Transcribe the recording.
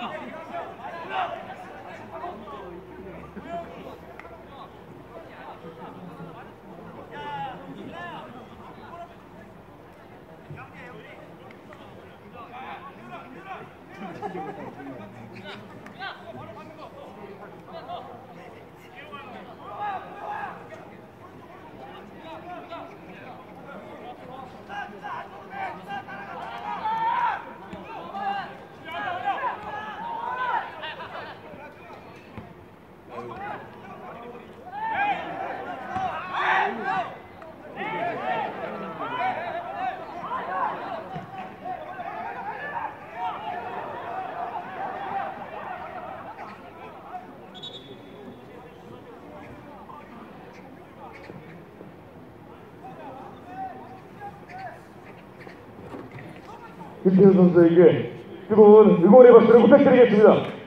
Oh. 김태현 선수에게 뜨거운 응원의 박수를 부탁드리겠습니다.